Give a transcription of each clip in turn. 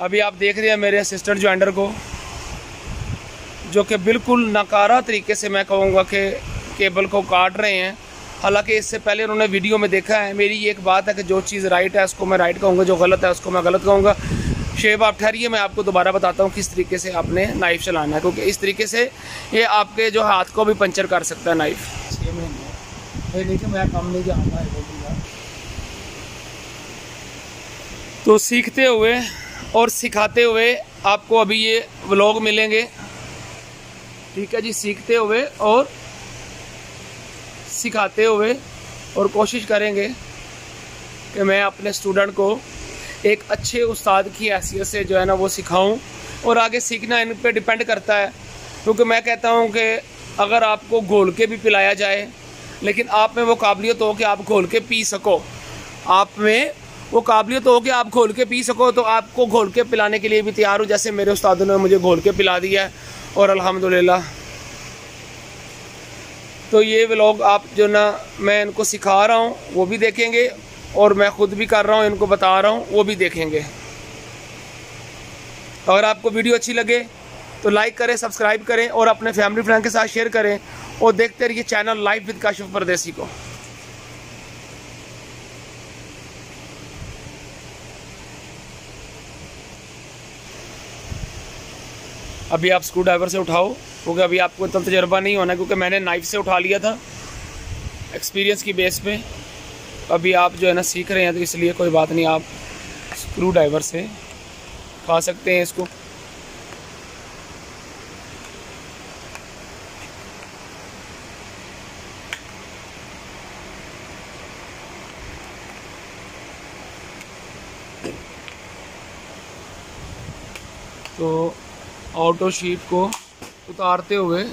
अभी आप देख रहे हैं मेरे असिस्टेंट ज्वाइंडर को जो कि बिल्कुल नकारा तरीके से मैं कहूँगा कि केबल को काट रहे हैं। हालाँकि इससे पहले उन्होंने वीडियो में देखा है मेरी ये एक बात है कि जो चीज़ राइट है उसको मैं राइट कहूँगा जो गलत है उसको मैं गलत कहूँगा। शेब आप ठहरिए मैं आपको दोबारा बताता हूँ किस तरीके से आपने नाइफ़ चलाना है क्योंकि इस तरीके से ये आपके जो हाथ को भी पंचर कर सकता है नाइफ़ छः महीने। लेकिन मैं कम नहीं जानता तो सीखते हुए और सिखाते हुए आपको अभी ये व्लॉग मिलेंगे। ठीक है जी, सीखते हुए और सिखाते हुए और कोशिश करेंगे कि मैं अपने स्टूडेंट को एक अच्छे उस्ताद की हैसियत से जो है ना वो सिखाऊं और आगे सीखना इन पे डिपेंड करता है। क्योंकि मैं कहता हूँ कि अगर आपको घोल के भी पिलाया जाए, लेकिन आप में वो काबिलियत हो कि आप घोल के पी सको। आप में वो काबिलियत हो कि आप घोल के पी सको तो आपको घोल के पिलाने के लिए भी तैयार हो। जैसे मेरे उस्तादों ने मुझे घोल के पिला दिया है, और अल्हम्दुलिल्लाह। तो ये व्लॉग आप जो ना, मैं इनको सिखा रहा हूँ, वो भी देखेंगे, और मैं ख़ुद भी कर रहा हूँ, इनको बता रहा हूँ, वो भी देखेंगे। अगर आपको वीडियो अच्छी लगे तो लाइक करें, सब्सक्राइब करें, और अपने फैमिली फ्रेंड के साथ शेयर करें, और देखते रहिए channel live with Kashif Pardesi को। अभी आप स्क्रू ड्राइवर से उठाओ, क्योंकि अभी आपको इतना तजर्बा नहीं होना, क्योंकि मैंने नाइफ से उठा लिया था एक्सपीरियंस की बेस पे। अभी आप जो है ना, सीख रहे हैं तो इसलिए कोई बात नहीं, आप स्क्रू ड्राइवर से खा सकते हैं इसको। तो ऑटो शीट को उतारते हुए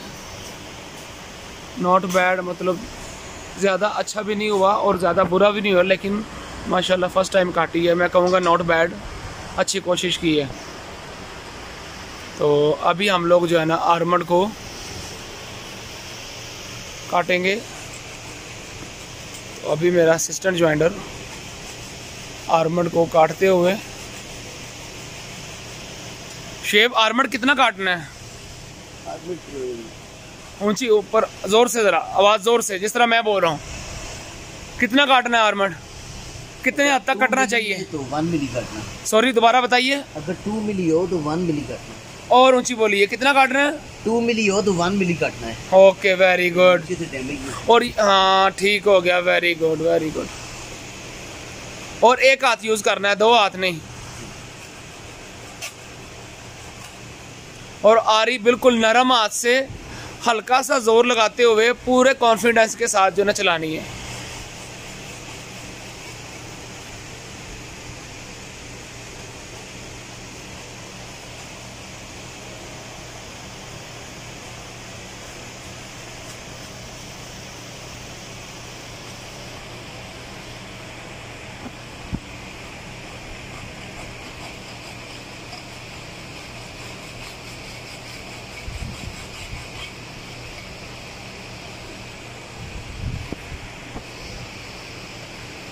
नॉट बैड मतलब ज़्यादा अच्छा भी नहीं हुआ और ज़्यादा बुरा भी नहीं हुआ, लेकिन माशाल्लाह फ़र्स्ट टाइम काटी है। मैं कहूँगा नॉट बैड अच्छी कोशिश की है। तो अभी हम लोग जो है ना आर्मड को काटेंगे। तो अभी मेरा असिस्टेंट ज्वाइंडर आर्मड को काटते हुए शेप आर्मड कितना काटना है? ऊँची ऊपर ज़ोर से जरा आवाज़ ज़ोर से जिस तरह मैं बोल रहा हूँ। कितना काटना है आर्मड? कितने हद तक कटना चाहिए? तो वन मिली काटना। सॉरी दोबारा बताइए। अगर टू मिली हो तो वन मिली काटना। और ऊँची बोलिए कितना काटना है? टू मिली हो तो वन मिली काटना है। ओके वेरी गुड और हाँ ठीक हो गया वेरी गुड वेरी गुड और एक हाथ यूज़ करना है दो हाथ नहीं। और आरी बिल्कुल नरम हाथ से हल्का सा ज़ोर लगाते हुए पूरे कॉन्फिडेंस के साथ जो ना चलानी है।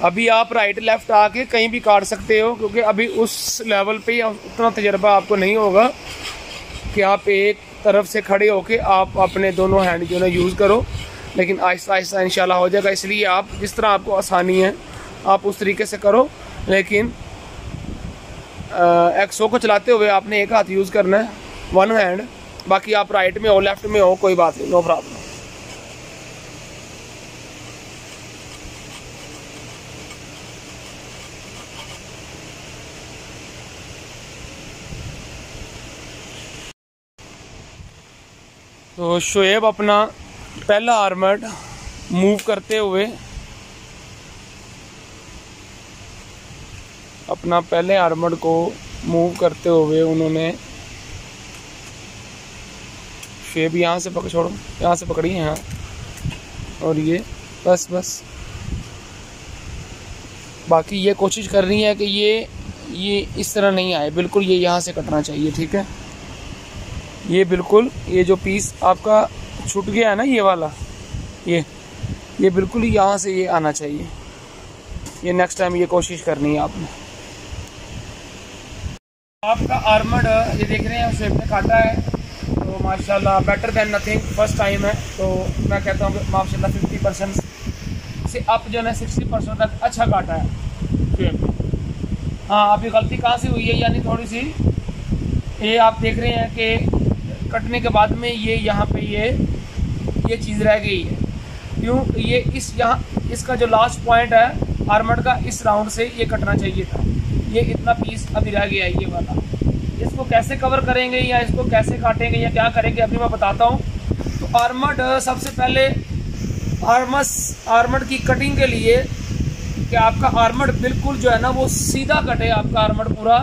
अभी आप राइट लेफ़्ट आके कहीं भी काट सकते हो, क्योंकि अभी उस लेवल पे उतना तजर्बा आपको नहीं होगा कि आप एक तरफ़ से खड़े होके आप अपने दोनों हैंड जो है यूज़ करो। लेकिन आहिस्ता आहिस्ता इंशाल्लाह हो जाएगा। इसलिए आप जिस तरह आपको आसानी है, आप उस तरीके से करो। लेकिन एक्सो को चलाते हुए आपने एक हाथ यूज़ करना है वन हैंड बाकी आप राइट में हो लेफ़्ट में हो, कोई बात नहीं नो प्रॉब्लम तो शुएब अपना पहला आर्मड मूव करते हुए अपना पहले आर्मड को मूव करते हुए उन्होंने शेब यहाँ से पकड़ छोड़ो, यहाँ से पकड़ी, यहाँ। और ये, बस बस। बाकी ये कोशिश कर रही है कि ये ये इस तरह नहीं आए। बिल्कुल ये यहाँ से कटना चाहिए, ठीक है? ये बिल्कुल, ये जो पीस आपका छूट गया है ना, ये वाला, ये ये बिल्कुल यहाँ से ये आना चाहिए। ये नेक्स्ट टाइम ये कोशिश करनी है आपने। आपका आर्मड ये देख रहे हैं शेप में काटा है। तो माशाल्लाह better than nothing first time है। तो मैं कहता हूँ माशाल्लाह फिफ्टी परसेंट से अप जो है सिक्सटी परसेंट तक अच्छा काटा है। शेप हाँ अभी गलती कहाँ से हुई है? यानी थोड़ी सी, ये आप देख रहे हैं कि कटने के बाद में ये यहाँ पे ये ये चीज़ रह गई है। क्यों? ये इस यहाँ, इसका जो लास्ट पॉइंट है आर्मड का, इस राउंड से ये कटना चाहिए था। ये इतना पीस अभी रह गया है, ये वाला। इसको कैसे कवर करेंगे या इसको कैसे काटेंगे या क्या करेंगे, अभी मैं बताता हूँ। तो आर्मड सबसे पहले आर्मस आर्मड की कटिंग के लिए कि आपका आर्मड बिल्कुल जो है ना, वो सीधा कटे आपका आर्मड पूरा।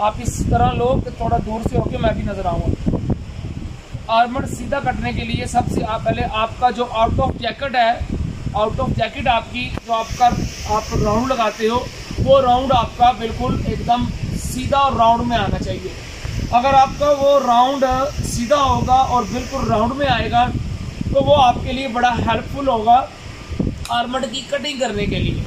आप इस तरह लो कि थोड़ा दूर से होके मैं भी नज़र आऊँगा। आर्मड सीधा कटने के लिए सबसे आप पहले आपका जो आउट ऑफ़ जैकेट है आउट ऑफ़ जैकेट आपकी जो आपका आप राउंड लगाते हो, वो राउंड आपका बिल्कुल एकदम सीधा और राउंड में आना चाहिए। अगर आपका वो राउंड सीधा होगा और बिल्कुल राउंड में आएगा तो वो आपके लिए बड़ा हेल्पफुल होगा आर्मड की कटिंग करने के लिए।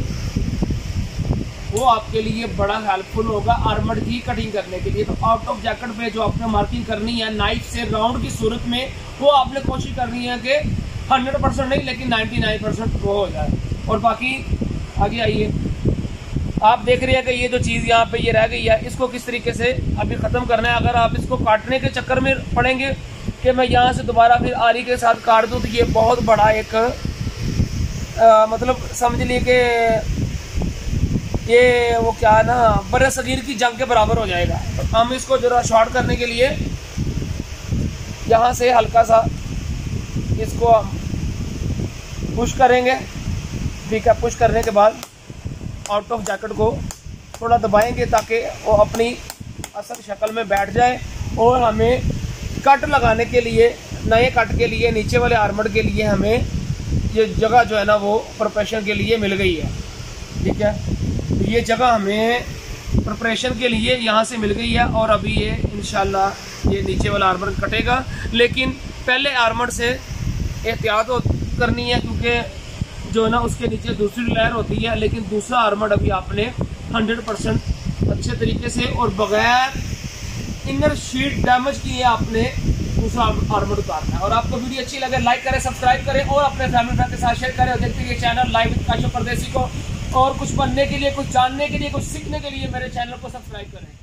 वो आपके लिए बड़ा हेल्पफुल होगा आर्मड की कटिंग करने के लिए। तो आउट ऑफ़ जैकेट पे जो आपने मार्किंग करनी है नाइफ से राउंड की सूरत में वो आपने कोशिश करनी है कि हंड्रेड परसेंट नहीं लेकिन नाइन्टी नाइन परसेंट वो हो जाए। और बाकी आगे आइए। आप देख रहे हैं कि ये जो चीज़ यहाँ पे ये रह गई है इसको किस तरीके से अभी ख़त्म करना है? अगर आप इसको काटने के चक्कर में पड़ेंगे कि मैं यहाँ से दोबारा फिर आरी के साथ काट दूँ तो ये बहुत बड़ा एक आ, मतलब समझ लिए कि ये वो क्या है ना बर सगीर की जंग के बराबर हो जाएगा। हम इसको जरा शॉर्ट करने के लिए यहाँ से हल्का सा इसको हम पुश करेंगे। ठीक है, पुश करने के बाद आउट ऑफ़ जैकेट को थोड़ा दबाएँगे ताकि वो अपनी असल शक्ल में बैठ जाए और हमें कट लगाने के लिए, नए कट के लिए, नीचे वाले आर्मड के लिए हमें ये जगह जो है ना वो प्रोफेशन के लिए मिल गई है। ठीक है? ये जगह हमें प्रिपरेशन के लिए यहाँ से मिल गई है और अभी ये इन ये नीचे वाला आर्मड कटेगा। लेकिन पहले आर्मड से एहतियात करनी है क्योंकि जो है ना, उसके नीचे दूसरी लेयर होती है, लेकिन दूसरा आर्मड अभी आपने 100 परसेंट अच्छे तरीके से और बगैर इनर शीट डैमेज किए आपने दूसरा आर्मड उतारना है। और आपको वीडियो अच्छी लगे लाइक करें सब्सक्राइब करें और अपने फैमिली फ्रेंड के साथ शेयर करें और देखते हैं चैनल लाइव काशो परदेसी को। और कुछ बनने के लिए, कुछ जानने के लिए, कुछ सीखने के लिए मेरे चैनल को सब्सक्राइब करें।